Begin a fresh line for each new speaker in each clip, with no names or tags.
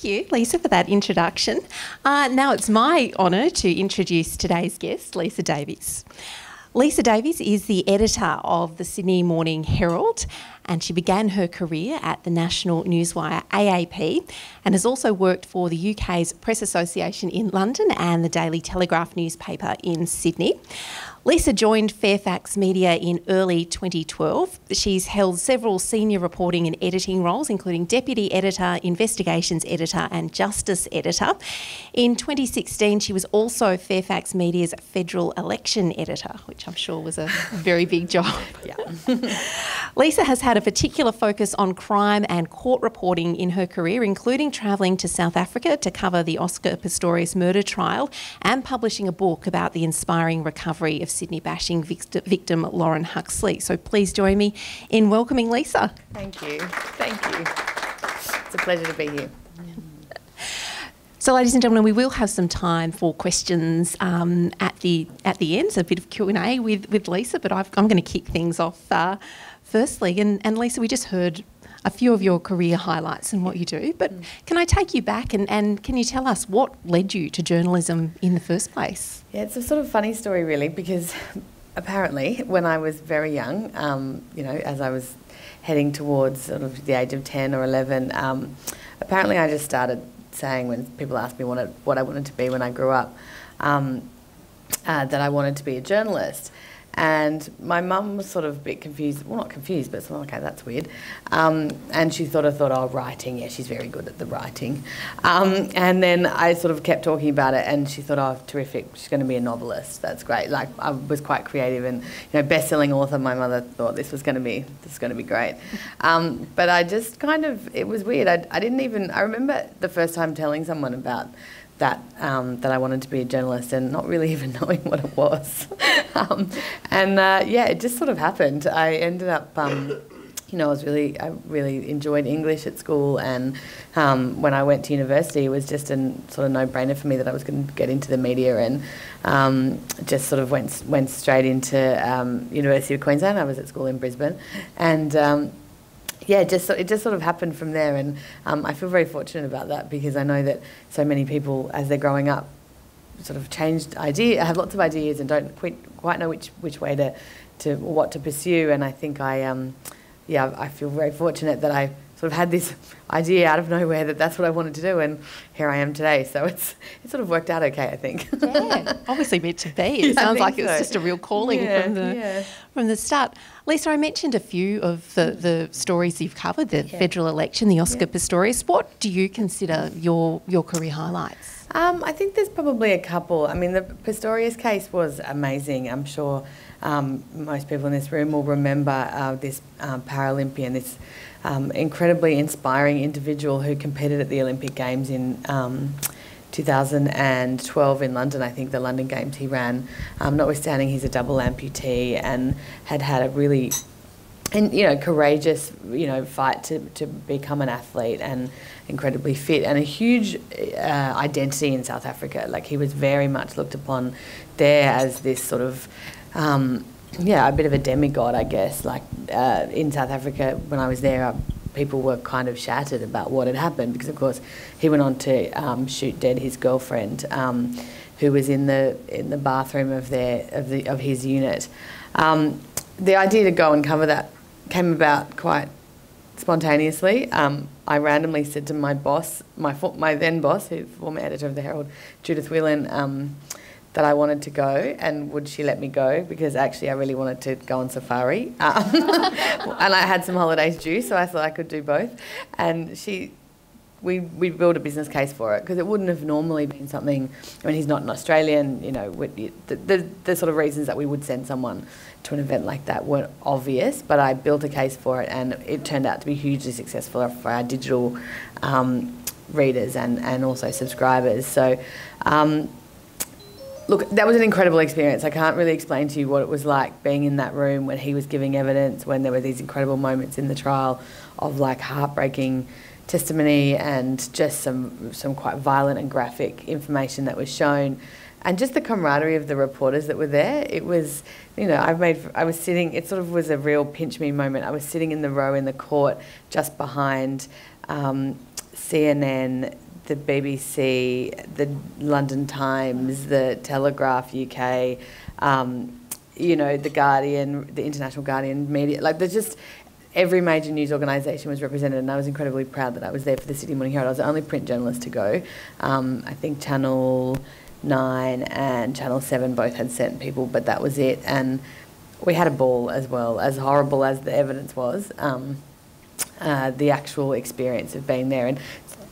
Thank you, Lisa, for that introduction. Uh, now it's my honour to introduce today's guest, Lisa Davies. Lisa Davies is the editor of the Sydney Morning Herald and she began her career at the national newswire AAP and has also worked for the UK's Press Association in London and the Daily Telegraph newspaper in Sydney. Lisa joined Fairfax Media in early 2012. She's held several senior reporting and editing roles, including Deputy Editor, Investigations Editor, and Justice Editor. In 2016, she was also Fairfax Media's Federal Election Editor, which I'm sure was a very big job.
Yeah.
Lisa has had a particular focus on crime and court reporting in her career, including travelling to South Africa to cover the Oscar Pistorius murder trial and publishing a book about the inspiring recovery of Sydney bashing victim Lauren Huxley. So please join me in welcoming Lisa.
Thank you. Thank you. It's a pleasure to be here.
So, ladies and gentlemen, we will have some time for questions um, at the at the end. So, a bit of Q and A with with Lisa. But i am going to kick things off uh, firstly. And, and Lisa, we just heard a few of your career highlights and what you do. But mm. can I take you back and, and can you tell us what led you to journalism in the first place?
Yeah, it's a sort of funny story, really, because apparently when I was very young, um, you know, as I was heading towards sort of the age of 10 or 11, um, apparently I just started saying when people asked me what I, what I wanted to be when I grew up, um, uh, that I wanted to be a journalist. And my mum was sort of a bit confused, well, not confused, but sort of, okay, that's weird. Um, and she sort of thought, oh, writing, yeah, she's very good at the writing. Um, and then I sort of kept talking about it, and she thought, oh, terrific, she's going to be a novelist. That's great. Like, I was quite creative, and, you know, best-selling author, my mother thought this was going to be, this is going to be great. Um, but I just kind of, it was weird. I, I didn't even, I remember the first time telling someone about that um, that I wanted to be a journalist and not really even knowing what it was. um, and uh, yeah, it just sort of happened. I ended up. Um, you know, I was really, I really enjoyed English at school, and um, when I went to university, it was just a sort of no-brainer for me that I was going to get into the media, and um, just sort of went went straight into um, University of Queensland. I was at school in Brisbane, and yeah, just it just sort of happened from there, and um, I feel very fortunate about that because I know that so many people, as they're growing up, sort of changed idea, have lots of ideas, and don't quite, quite know which which way to, to what to pursue. And I think I, um, yeah, I feel very fortunate that I sort of had this idea out of nowhere that that's what I wanted to do, and here I am today. So it's it sort of worked out okay, I think.
yeah, obviously meant to be. It yeah, sounds like so. it was just a real calling yeah, from the yeah. from the start. Lisa, I mentioned a few of the, the stories you've covered: the federal election, the Oscar Pistorius. What do you consider your your career highlights?
Um, I think there's probably a couple. I mean, the Pistorius case was amazing. I'm sure um, most people in this room will remember uh, this um, Paralympian, this um, incredibly inspiring individual who competed at the Olympic Games in um, 2012 in London. I think the London Games he ran, um, notwithstanding he's a double amputee and had had a really and you know courageous you know fight to, to become an athlete and incredibly fit and a huge uh, identity in South Africa like he was very much looked upon there as this sort of um, yeah, a bit of a demigod, I guess. Like uh, in South Africa, when I was there, uh, people were kind of shattered about what had happened because, of course, he went on to um, shoot dead his girlfriend, um, who was in the in the bathroom of their of the of his unit. Um, the idea to go and cover that came about quite spontaneously. Um, I randomly said to my boss, my my then boss, who former editor of the Herald, Judith Whelan um, that I wanted to go, and would she let me go? Because actually, I really wanted to go on safari, um, and I had some holidays due, so I thought I could do both. And she, we we built a business case for it because it wouldn't have normally been something. I mean, he's not an Australian, you know. The, the, the sort of reasons that we would send someone to an event like that weren't obvious, but I built a case for it, and it turned out to be hugely successful for our digital. Um, readers and, and also subscribers. So um, Look, that was an incredible experience. I can't really explain to you what it was like being in that room when he was giving evidence, when there were these incredible moments in the trial of like heartbreaking testimony and just some some quite violent and graphic information that was shown and just the camaraderie of the reporters that were there it was you know i've made i was sitting it sort of was a real pinch me moment i was sitting in the row in the court just behind um, cnn the BBC, the London Times, the Telegraph UK, um, you know, the Guardian, the International Guardian media. Like there's just every major news organisation was represented, and I was incredibly proud that I was there for the Sydney Morning Herald. I was the only print journalist to go. Um, I think Channel Nine and Channel Seven both had sent people, but that was it. And we had a ball as well, as horrible as the evidence was. Um, uh, the actual experience of being there. And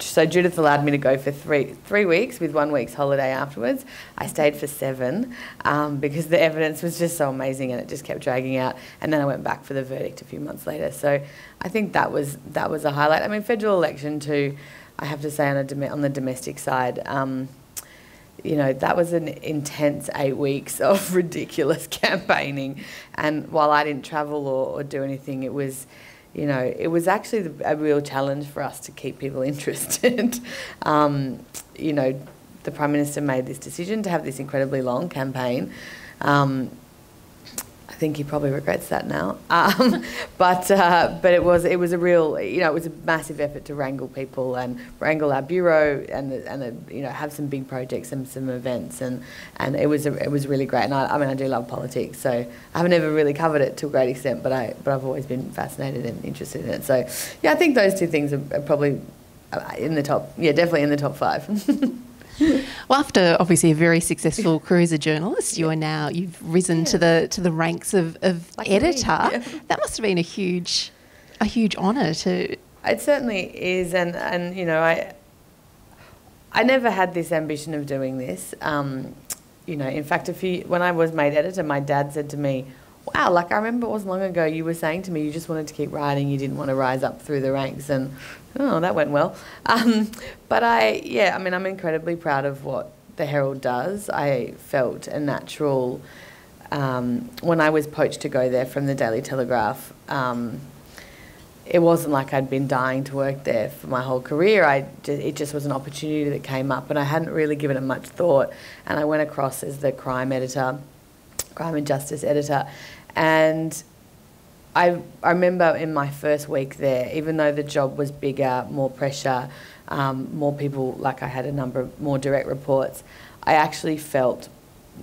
so Judith allowed me to go for three three weeks with one week's holiday afterwards. I stayed for seven um, because the evidence was just so amazing and it just kept dragging out. And then I went back for the verdict a few months later. So I think that was that was a highlight. I mean, federal election too. I have to say on a on the domestic side. Um, you know, that was an intense eight weeks of ridiculous campaigning. And while I didn't travel or, or do anything, it was, you know, it was actually a real challenge for us to keep people interested. um, you know, the Prime Minister made this decision to have this incredibly long campaign. Um, think he probably regrets that now. Um, but uh, but it was it was a real you know it was a massive effort to wrangle people and wrangle our bureau and and you know have some big projects and some events and and it was a, it was really great. And I, I mean I do love politics, so I have never really covered it to a great extent, but I but I've always been fascinated and interested in it. So yeah, I think those two things are, are probably uh, in the top. Yeah, definitely in the top five.
well, after obviously a very successful career as a journalist, you are now you've risen yeah. to the to the ranks of, of like editor. Yeah. That must have been a huge a huge honour to.
It certainly is, and and you know I. I never had this ambition of doing this. Um, you know, in fact, if you when I was made editor, my dad said to me, wow, like I remember it wasn't long ago you were saying to me you just wanted to keep writing, you didn't want to rise up through the ranks, and oh, that went well. Um, but I, yeah, I mean, I'm incredibly proud of what the Herald does. I felt a natural, um, when I was poached to go there from the Daily Telegraph, um, it wasn't like I'd been dying to work there for my whole career. I just, it just was an opportunity that came up, and I hadn't really given it much thought. And I went across as the crime editor, crime and justice editor, and I, I remember in my first week there, even though the job was bigger, more pressure, um, more people, like I had a number of more direct reports, I actually felt,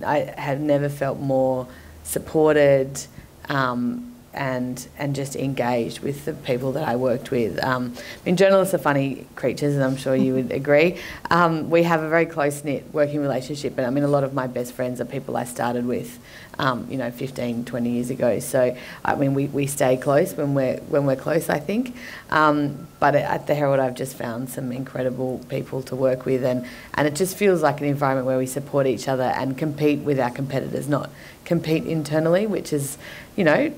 I had never felt more supported um, and and just engaged with the people that I worked with. Um, I mean, journalists are funny creatures, and I'm sure you would agree. Um, we have a very close knit working relationship, and I mean, a lot of my best friends are people I started with um, you know, 15, 20 years ago. So, I mean, we, we stay close when we're, when we're close, I think. Um, but at the Herald, I've just found some incredible people to work with, and, and it just feels like an environment where we support each other and compete with our competitors, not compete internally, which is, you know,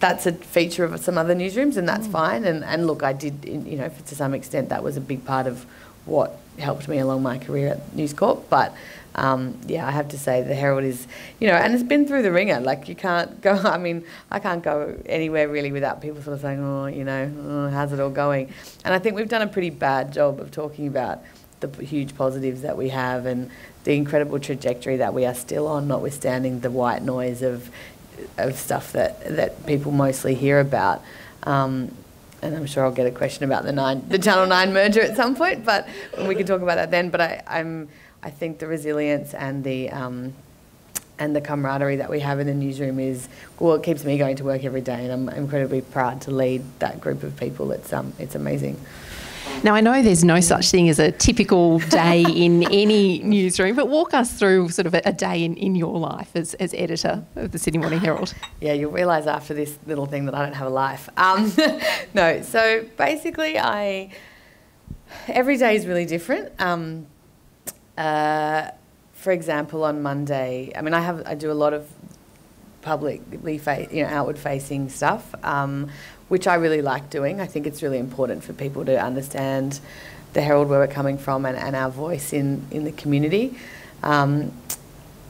that's a feature of some other newsrooms, and that's mm. fine. And, and look, I did, you know, to some extent, that was a big part of what helped me along my career at News Corp. But um, yeah, I have to say the Herald is, you know, and it's been through the wringer. Like you can't go. I mean, I can't go anywhere really without people sort of saying, oh, you know, oh, how's it all going? And I think we've done a pretty bad job of talking about the huge positives that we have and the incredible trajectory that we are still on, notwithstanding the white noise of of stuff that that people mostly hear about. Um, and I'm sure I'll get a question about the nine, the Channel Nine merger at some point, but we can talk about that then. But I, I'm I think the resilience and the um, and the camaraderie that we have in the newsroom is well, it keeps me going to work every day, and I'm incredibly proud to lead that group of people. It's um, it's amazing.
Now, I know there's no such thing as a typical day in any newsroom, but walk us through sort of a, a day in, in your life as, as editor of the Sydney Morning Herald.
Yeah, you'll realise after this little thing that I don't have a life. Um, no, so basically, I every day is really different. Um, uh, for example, on Monday, I mean, I have I do a lot of publicly, fa- you know, outward facing stuff, um, which I really like doing. I think it's really important for people to understand the Herald where we're coming from and, and our voice in in the community. Um,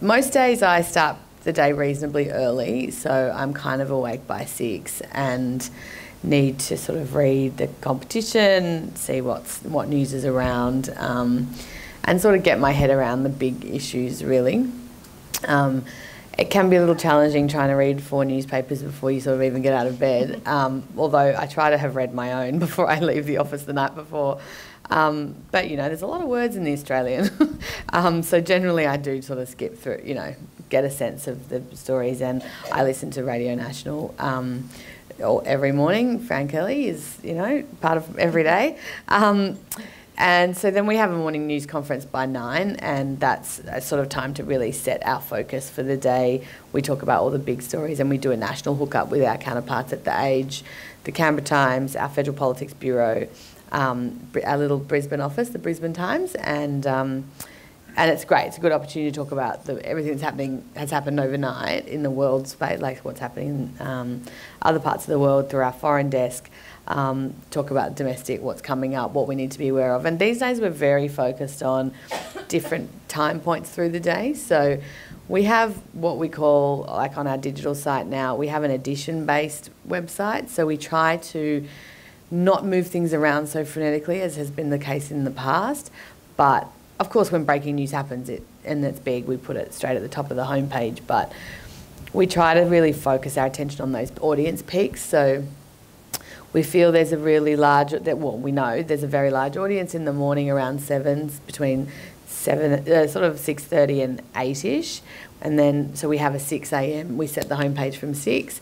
most days I start the day reasonably early, so I'm kind of awake by six and need to sort of read the competition, see what's what news is around. Um, and sort of get my head around the big issues really. Um, it can be a little challenging trying to read four newspapers before you sort of even get out of bed. Um, although I try to have read my own before I leave the office the night before. Um, but you know, there's a lot of words in the Australian, um, so generally I do sort of skip through, you know, get a sense of the stories, and I listen to Radio National. Um, every morning, Fran Kelly is, you know, part of every day. And so then we have a morning news conference by nine, and that's a sort of time to really set our focus for the day. We talk about all the big stories, and we do a national hookup with our counterparts at The Age, the Canberra Times, our Federal Politics Bureau, um, our little Brisbane office, the Brisbane Times, and um, and it's great. It's a good opportunity to talk about the, everything that's happening has happened overnight in the world space, like what's happening in um, other parts of the world through our foreign desk um, talk about domestic, what's coming up, what we need to be aware of. And these days we're very focused on different time points through the day. So we have what we call, like on our digital site now, we have an edition based website. So we try to not move things around so frenetically as has been the case in the past. But of course, when breaking news happens it, and it's big, we put it straight at the top of the homepage. But we try to really focus our attention on those audience peaks. So we feel there's a really large, that well, we know there's a very large audience in the morning around sevens, between seven, uh, sort of six thirty and eight ish, and then so we have a six a.m. We set the homepage from six.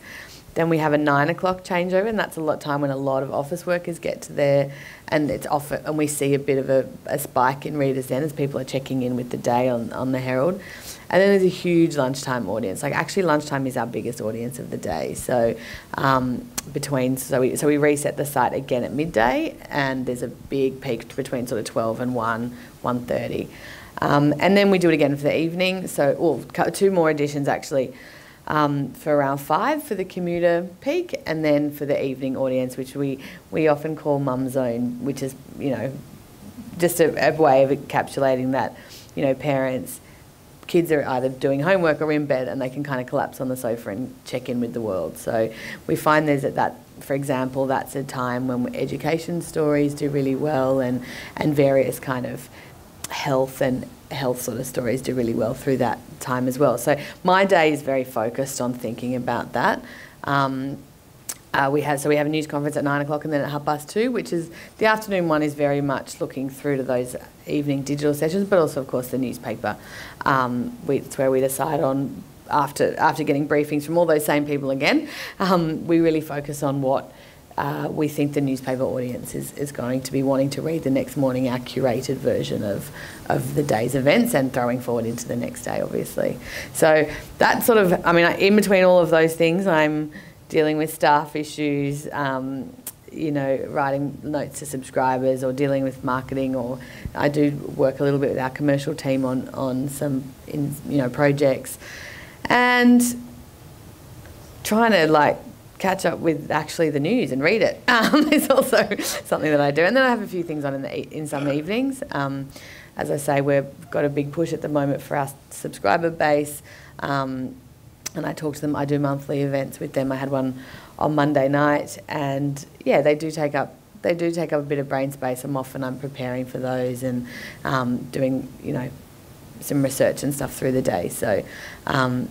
Then we have a nine o'clock changeover, and that's a lot time when a lot of office workers get to there, and it's off, and we see a bit of a, a spike in readers then as people are checking in with the day on, on the Herald. And then there's a huge lunchtime audience. Like actually, lunchtime is our biggest audience of the day. So um, between so we so we reset the site again at midday, and there's a big peak between sort of 12 and 1, 1:30. Um, and then we do it again for the evening. So well, two more editions actually. Um, for around five for the commuter peak, and then for the evening audience, which we, we often call Mum Zone, which is you know just a, a way of encapsulating that you know parents kids are either doing homework or in bed and they can kind of collapse on the sofa and check in with the world. So we find there's at that, for example, that's a time when education stories do really well and, and various kind of health and health sort of stories do really well through that time as well. So my day is very focused on thinking about that. Um, uh, we have so we have a news conference at nine o'clock and then at half past two, which is the afternoon one is very much looking through to those evening digital sessions, but also of course the newspaper. Um, we, it's where we decide on after after getting briefings from all those same people again. Um, we really focus on what. Uh, we think the newspaper audience is, is going to be wanting to read the next morning our curated version of, of the day's events and throwing forward into the next day, obviously. So that sort of, I mean, in between all of those things, I'm dealing with staff issues, um, you know, writing notes to subscribers or dealing with marketing or I do work a little bit with our commercial team on, on some, in, you know, projects and trying to like catch up with actually the news and read it um, is also something that I do. And then I have a few things on in, the, in some evenings. Um, as I say, we've got a big push at the moment for our subscriber base. Um, and I talk to them. I do monthly events with them. I had one on Monday night, and yeah, they do take up they do take up a bit of brain space. I'm often I'm preparing for those and um, doing you know some research and stuff through the day. So um,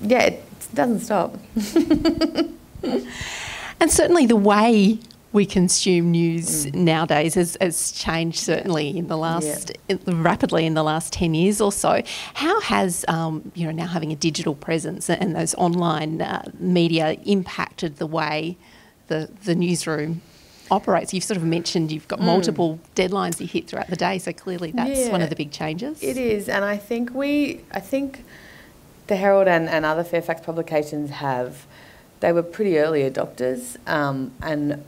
yeah, it doesn't stop.
and certainly the way we consume news mm. nowadays has, has, changed certainly in the last yeah. rapidly in the last 10 years or so how has um, you know now having a digital presence and those online uh, media impacted the way the, the newsroom operates you've sort of mentioned you've got mm. multiple deadlines you hit throughout the day so clearly that's yeah, one of the big changes
it is and i think we i think the herald and, and other fairfax publications have they were pretty early adopters um, and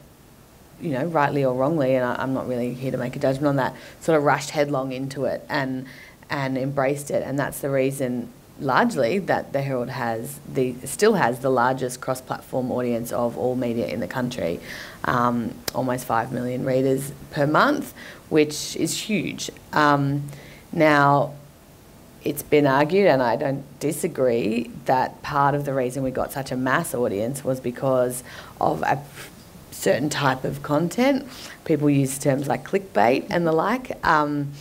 you know, rightly or wrongly, and I, am not really here to make a judgment on that, sort of rushed headlong into it and and embraced it, and that's the reason largely that the Herald has the still has the largest cross-platform audience of all media in the country, um, almost five million readers per month, which is huge. Um, now, it's been argued, and I don't disagree, that part of the reason we got such a mass audience was because of a certain type of content. People use terms like clickbait and the like. Um,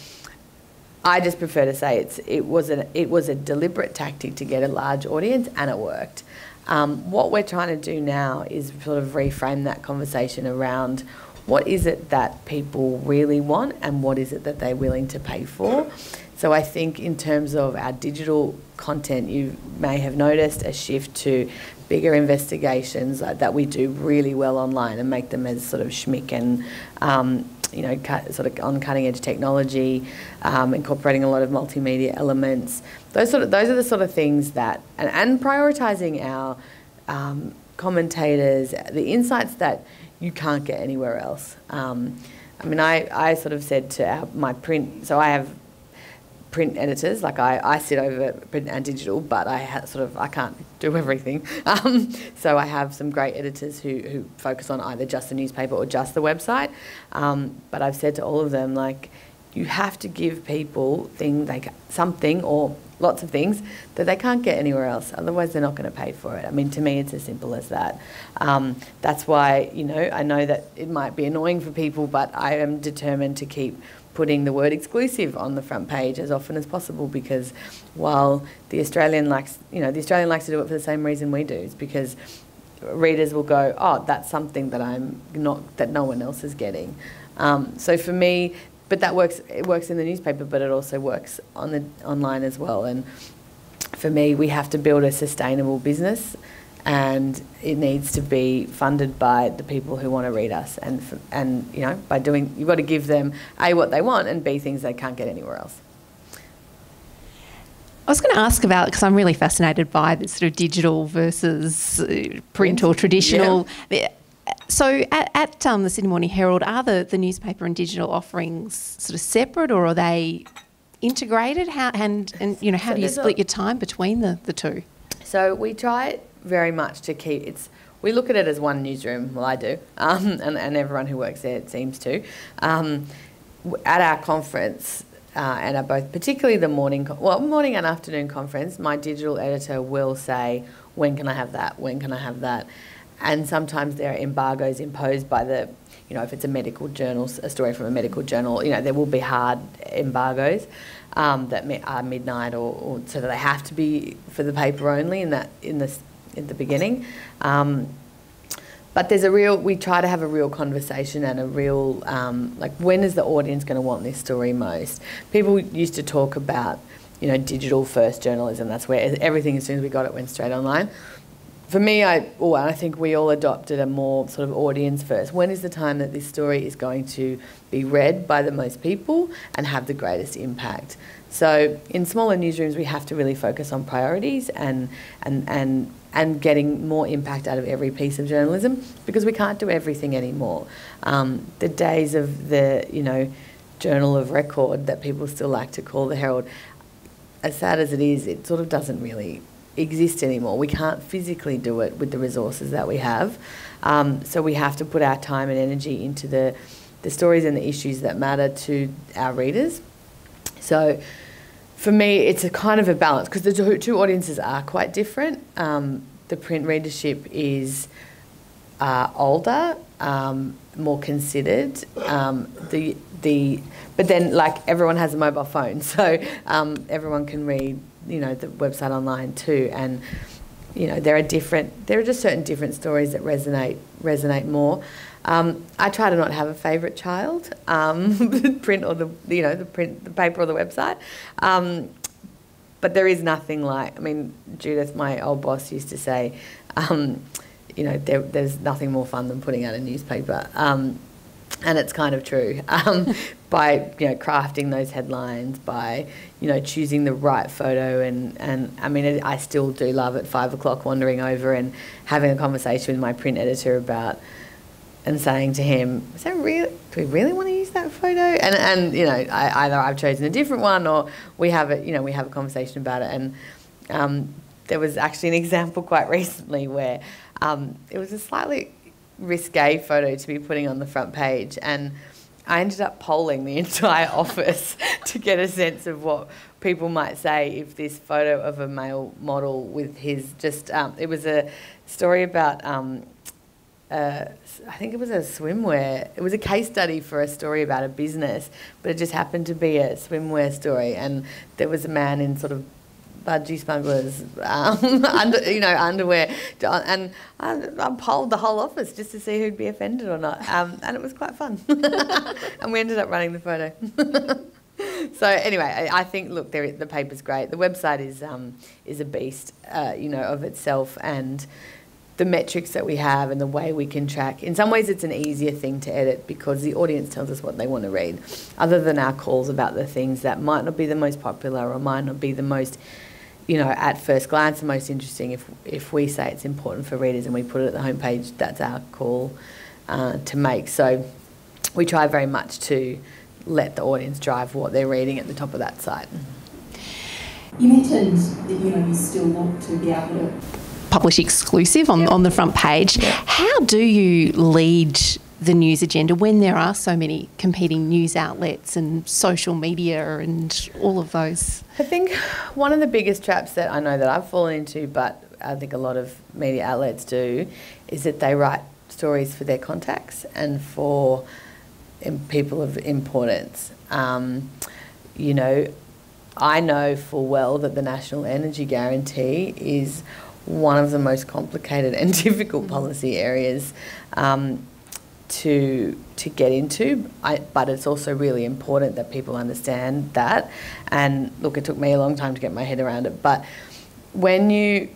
I just prefer to say it's it was a it was a deliberate tactic to get a large audience, and it worked. Um, what we're trying to do now is sort of reframe that conversation around what is it that people really want and what is it that they're willing to pay for. So I think in terms of our digital content, you may have noticed a shift to bigger investigations uh, that we do really well online and make them as sort of schmick and um, you know, cut, sort of on cutting edge technology, um, incorporating a lot of multimedia elements. Those sort of those are the sort of things that and, and prioritizing our um, commentators, the insights that you can't get anywhere else. Um, I mean, I, I sort of said to our, my print, so I have print editors. Like I, I sit over print and digital, but I ha- sort of I can't do everything. Um, so I have some great editors who, who focus on either just the newspaper or just the website. Um, but I've said to all of them like, you have to give people thing like something or lots of things that they can't get anywhere else. Otherwise, they're not going to pay for it. I mean, to me, it's as simple as that. Um, that's why you know I know that it might be annoying for people, but I am determined to keep putting the word exclusive on the front page as often as possible because while the Australian likes, you know, the Australian likes to do it for the same reason we do, it's because readers will go, oh, that's something that I'm not, that no one else is getting. Um, so for me, but that works, it works in the newspaper, but it also works on the online as well. And for me, we have to build a sustainable business and it needs to be funded by the people who want to read us and and you know by doing you've got to give them a what they want and b things they can't get anywhere else
I was going to ask about because I'm really fascinated by this sort of digital versus uh, print or traditional. Yeah. So, at, at um, the Sydney Morning Herald, are the, the newspaper and digital offerings sort of separate, or are they integrated? How and and you know how so do you split a, your time between the, the two?
So we try very much to keep it's we look at it as one newsroom. Well, I do, um, and, and everyone who works there seems to. Um, at our conference, uh, and at both, particularly the morning, well, morning and afternoon conference, my digital editor will say, "When can I have that? When can I have that?" And sometimes there are embargoes imposed by the, you know, if it's a medical journal, a story from a medical journal, you know, there will be hard embargoes um, that are midnight, or, or so that they have to be for the paper only in that in the in the beginning. Um, but there's a real, we try to have a real conversation and a real, um, like, when is the audience going to want this story most? People used to talk about, you know, digital first journalism. That's where everything, as soon as we got it, went straight online. For me, I, oh, I think we all adopted a more sort of audience first. When is the time that this story is going to be read by the most people and have the greatest impact? So in smaller newsrooms, we have to really focus on priorities and, and, and and getting more impact out of every piece of journalism because we can't do everything anymore. Um, the days of the, you know, journal of record that people still like to call the Herald, as sad as it is, it sort of doesn't really exist anymore. We can't physically do it with the resources that we have. Um, so we have to put our time and energy into the, the stories and the issues that matter to our readers. So for me, it's a kind of a balance because the two audiences are quite different. Um, the print readership is uh, older, um, more considered. Um, the the but then like everyone has a mobile phone, so um, everyone can read you know the website online too, and you know there are different there are just certain different stories that resonate resonate more. Um, I try to not have a favourite child, um, print or the you know the print, the paper or the website. Um, but there is nothing like. I mean, Judith, my old boss, used to say, um, you know, there, there's nothing more fun than putting out a newspaper. Um, and it's kind of true. Um, by you know crafting those headlines, by you know choosing the right photo, and and I mean I still do love at five o'clock wandering over and having a conversation with my print editor about and saying to him, "Is that real? Do we really want to use that photo?" And and you know, I, either I've chosen a different one, or we have a you know we have a conversation about it. And um, there was actually an example quite recently where um, it was a slightly risque photo to be putting on the front page, and I ended up polling the entire office to get a sense of what people might say if this photo of a male model with his just um, it was a story about um, uh, I think it was a swimwear. It was a case study for a story about a business, but it just happened to be a swimwear story. And there was a man in sort of budgie smugglers, um, under, you know, underwear, and I, I, polled the whole office just to see who'd be offended or not, um, and it was quite fun. and we ended up running the photo. so anyway, I, think look, the paper's great. The website is um, is a beast, uh, you know, of itself, and the metrics that we have and the way we can track. In some ways, it's an easier thing to edit because the audience tells us what they want to read, other than our calls about the things that might not be the most popular or might not be the most, you know, at first glance, the most interesting. If if we say it's important for readers and we put it at the homepage, that's our call uh, to make. So we try very much to let the audience drive what they're reading at the top of that site.
You mentioned that you know you still want to be able to
publish exclusive on, on the front page. How do you lead the news agenda when there are so many competing news outlets and social media and all of those?
I think one of the biggest traps that I know that I've fallen into, but I think a lot of media outlets do, is that they write stories for their contacts and for people of importance. Um, you know, I know full well that the National Energy Guarantee is one of the most complicated and difficult policy areas um, to to get into. I, but it's also really important that people understand that. And look, it took me a long time to get my head around it. But when you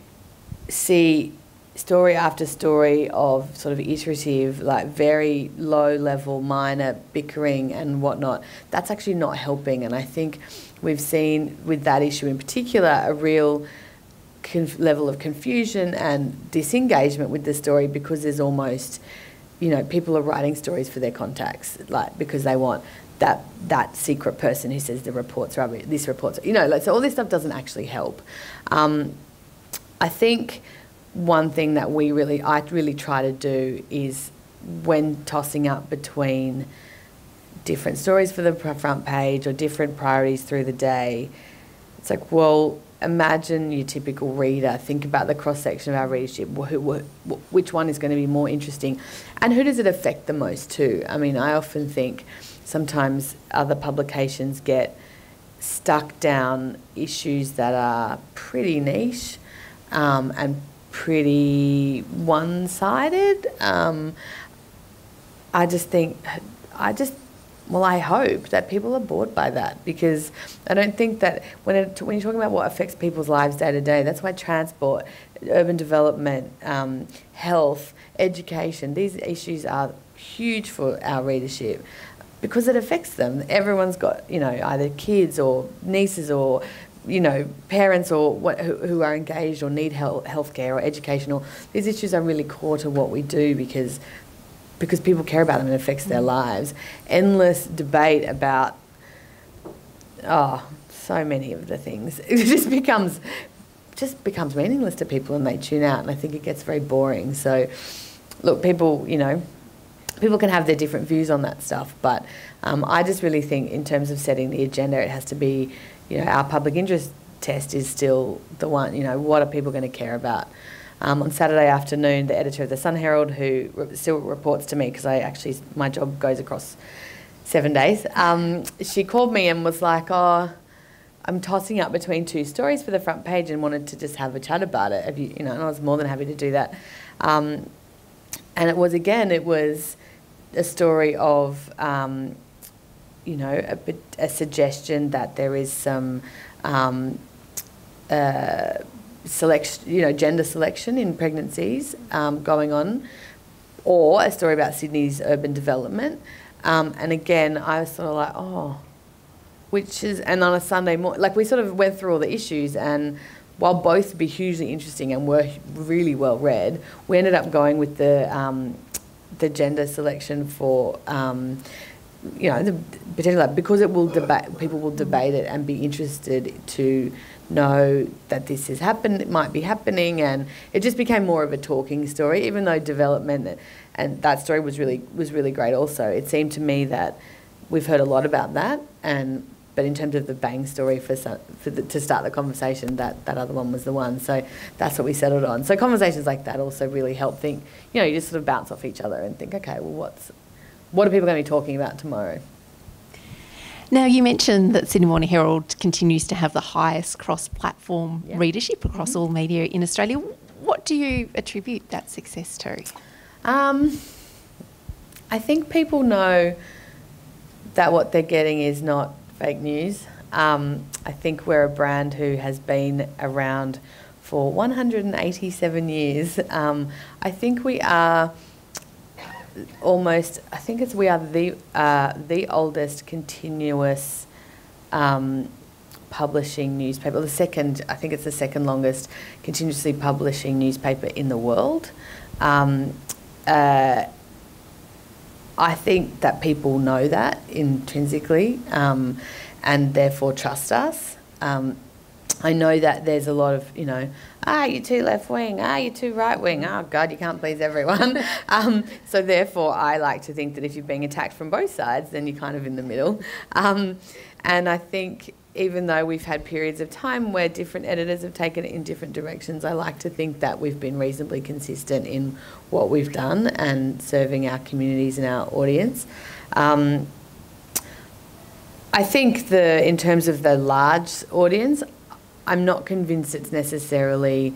see story after story of sort of iterative, like very low level, minor bickering and whatnot, that's actually not helping. And I think we've seen with that issue in particular a real level of confusion and disengagement with the story because there's almost, you know, people are writing stories for their contacts, like because they want that that secret person who says the reports are rubbish, this report's, you know, like, so all this stuff doesn't actually help. Um, I think one thing that we really, I really try to do is when tossing up between different stories for the front page or different priorities through the day, it's like, well, imagine your typical reader. Think about the cross section of our readership. which one is going to be more interesting, and who does it affect the most too? I mean, I often think sometimes other publications get stuck down issues that are pretty niche um, and pretty one-sided. Um, I just think I just well, I hope that people are bored by that because I don't think that when, it, when you're talking about what affects people's lives day to day, that's why transport, urban development, um, health, education, these issues are huge for our readership because it affects them. Everyone's got, you know, either kids or nieces or, you know, parents or what, who, who are engaged or need health, healthcare or educational. These issues are really core to what we do because because people care about them and it affects their lives. Endless debate about, oh, so many of the things. It just becomes just becomes meaningless to people and they tune out and I think it gets very boring. So look, people, you know, people can have their different views on that stuff, but um, I just really think in terms of setting the agenda, it has to be, you know, our public interest test is still the one, you know, what are people going to care about? Um, on Saturday afternoon, the editor of the Sun Herald, who re- still reports to me because I actually my job goes across seven days, um, she called me and was like, "Oh, I'm tossing up between two stories for the front page and wanted to just have a chat about it. Have you, you know?" And I was more than happy to do that. Um, and it was again, it was a story of, um, you know, a, a, suggestion that there is some. Um, uh, selection, you know, gender selection in pregnancies um, going on, or a story about Sydney's urban development. Um, and again, I was sort of like, oh, which is, and on a Sunday morning, like we sort of went through all the issues, and while both would be hugely interesting and were really well read, we ended up going with the um, the gender selection for. Um, you know, the, particularly because it will debate, people will debate it and be interested to know that this has happened, it might be happening, and it just became more of a talking story. Even though development and that story was really was really great. Also, it seemed to me that we've heard a lot about that, and but in terms of the bang story for, for the, to start the conversation, that that other one was the one. So that's what we settled on. So conversations like that also really help think. You know, you just sort of bounce off each other and think, okay, well, what's what are people going to be talking about tomorrow?
Now, you mentioned that Sydney Morning Herald continues to have the highest cross platform
Yeah.
readership across
Mm-hmm.
all media in Australia. What do you attribute that success to?
Um, I think people know that what they're getting is not fake news. Um, I think we're a brand who has been around for 187 years. Um, I think we are almost. I think it's we are the uh, the oldest continuous. Um, publishing newspaper, the second, I think it's the second longest continuously publishing newspaper in the world. Um, uh, I think that people know that intrinsically um, and therefore trust us. Um, I know that there's a lot of, you know, ah, you're too left wing, ah, you're too right wing, oh, God, you can't please everyone. um, so, therefore, I like to think that if you're being attacked from both sides, then you're kind of in the middle. Um, and I think even though we've had periods of time where different editors have taken it in different directions, I like to think that we've been reasonably consistent in what we've done and serving our communities and our audience. Um, I think the in terms of the large audience, I'm not convinced it's necessarily.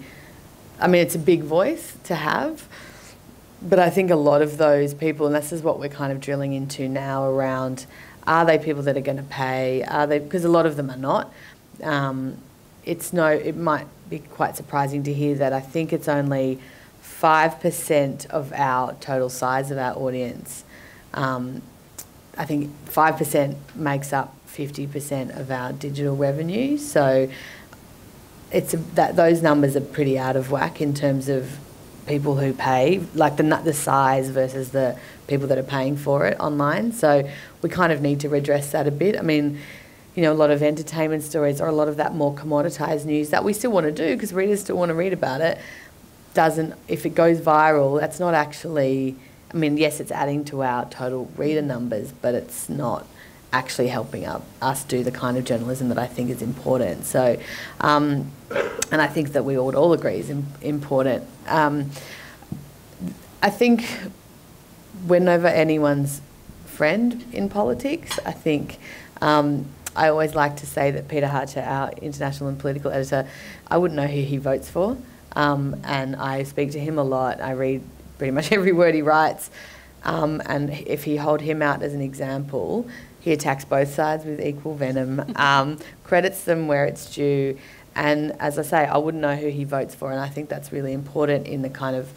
I mean, it's a big voice to have, but I think a lot of those people, and this is what we're kind of drilling into now around are they people that are going to pay? Are they because a lot of them are not. Um, it's no. It might be quite surprising to hear that. I think it's only five percent of our total size of our audience. Um, I think five percent makes up fifty percent of our digital revenue. So it's a, that those numbers are pretty out of whack in terms of people who pay, like the the size versus the people that are paying for it online. So we kind of need to redress that a bit. I mean, you know, a lot of entertainment stories or a lot of that more commoditized news that we still want to do because readers still want to read about it doesn't if it goes viral that's not actually i mean yes it's adding to our total reader numbers but it's not actually helping up, us do the kind of journalism that i think is important so um, and i think that we would all agree is im- important um, i think we're never anyone's friend in politics i think um, I always like to say that Peter Hartcher, our international and political editor, I wouldn't know who he votes for. Um, and I speak to him a lot. I read pretty much every word he writes. Um, and if you hold him out as an example, he attacks both sides with equal venom, um, credits them where it's due. And as I say, I wouldn't know who he votes for. And I think that's really important in the kind of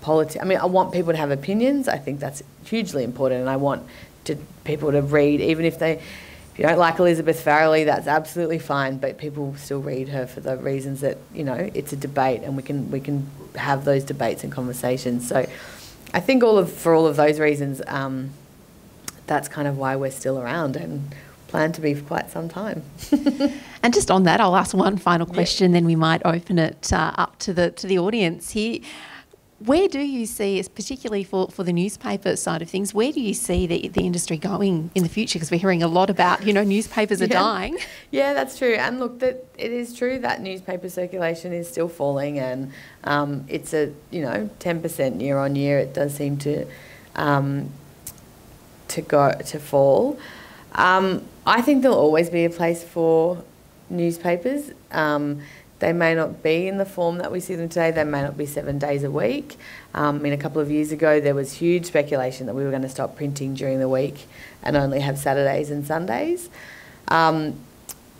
politics. I mean, I want people to have opinions. I think that's hugely important. And I want to, people to read, even if they if you don't like Elizabeth Farrelly, that's absolutely fine. But people still read her for the reasons that you know it's a debate, and we can we can have those debates and conversations. So, I think all of for all of those reasons, um, that's kind of why we're still around and plan to be for quite some time.
And just on that, I'll ask one final question, then we might open it uh, up to the to the audience here. Where do you see, particularly for, for the newspaper side of things, where do you see the, the industry going in the future? Because we're hearing a lot about, you know, newspapers are
Yeah.
dying.
Yeah, that's true. And look, that it is true that newspaper circulation is still falling, and um, it's a you know ten percent year on year. It does seem to um, to go to fall. Um, I think there'll always be a place for newspapers. Um, they may not be in the form that we see them today. They may not be seven days a week. Um, I mean, a couple of years ago, there was huge speculation that we were going to stop printing during the week and only have Saturdays and Sundays. Um,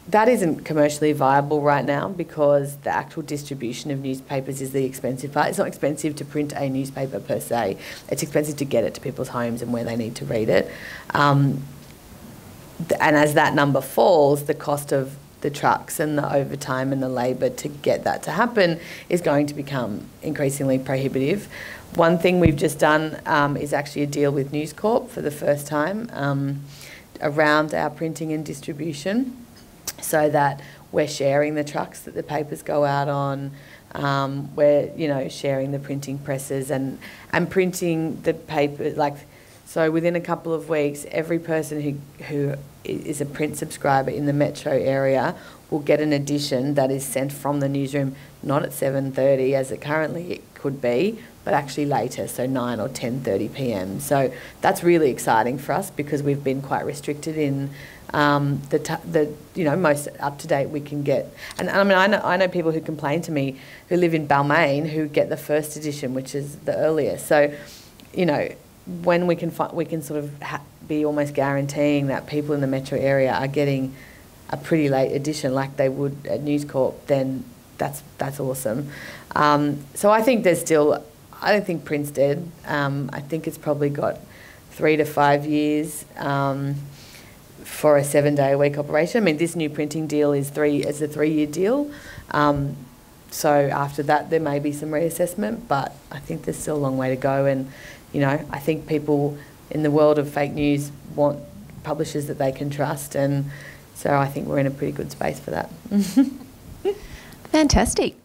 that isn't commercially viable right now because the actual distribution of newspapers is the expensive part. It's not expensive to print a newspaper per se. It's expensive to get it to people's homes and where they need to read it. Um, and as that number falls, the cost of the trucks and the overtime and the labour to get that to happen is going to become increasingly prohibitive. One thing we've just done um, is actually a deal with News Corp for the first time um, around our printing and distribution so that we're sharing the trucks that the papers go out on. Um, we're, you know, sharing the printing presses and, and printing the paper, like, so within a couple of weeks, every person who, who is a print subscriber in the metro area will get an edition that is sent from the newsroom, not at 7.30 as it currently could be, but actually later, so 9 or 10:30 p.m. So that's really exciting for us because we've been quite restricted in um, the, the you know most up to date we can get. And, I mean, I know, I know people who complain to me who live in Balmain who get the first edition, which is the earliest. So, you know, when we can we can sort of be almost guaranteeing that people in the metro area are getting a pretty late edition like they would at News Corp, then that's that's awesome. Um, so I think there's still. I don't think print's dead. Um, I think it's probably got three to five years. Um, for a seven day a week operation. I mean, this new printing deal is three is a three year deal. Um, so after that, there may be some reassessment, but I think there's still a long way to go. And you know, I think people in the world of fake news want publishers that they can trust, and so I think we're in a pretty good space for that.
Fantastic.